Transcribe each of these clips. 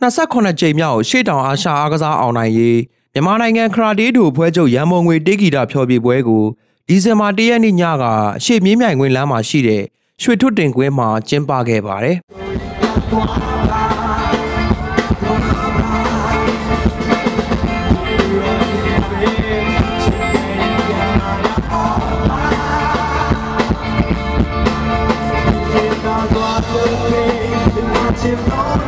28ကြိမ်မြောက်ရှေ့တောင်အာရှအားကစားအောင်နိုင်ရေးမြန်မာနိုင်ငံခရာတေးတူဖွဲ့ချုပ်ရန်မုံငွေတေးဂီတာဖျော်ဖြေပွဲကိုဒီဇင်ဘာ၁ရက်နေ့ညကရှေ့မြင်းမြိုင်ခွင်လမ်းမှာရှိတဲ့ရွှေထွတ်တင်ကွင်းမှာကျင်းပခဲ့ပါတယ်။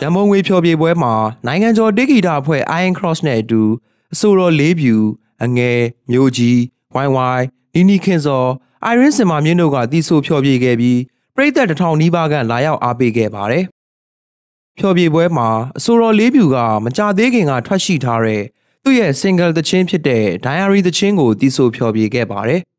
ရန်မုံငွေဖျော်ဖြေပွဲမှာနိုင်ငံကျော်တေဂီတာအဖွဲ့ Iron Cross နဲ့အတူအဆိုတော်လေးပြူအငယ်မျိုးကြီး ဝိုင်းဝိုင်းနီနီခင်စော် Iron စင်မာမြင့်တို့ကတီးဆိုဖျော်ဖြေခဲ့ပြီးပရိသတ်တစ်ထောင်နီးပါးကလာရောက်အားပေးခဲ့ပါတယ်။ဖျော်ဖြေပွဲမှာအဆိုတော်လေးပြူကမကြသေးခင်ကထွက်ရှိထားတဲ့သူ့ရဲ့ single သချင်းဖြစ်တဲ့ Diary သချင်းကိုတီးဆိုဖျော်ဖြေခဲ့ပါတယ်။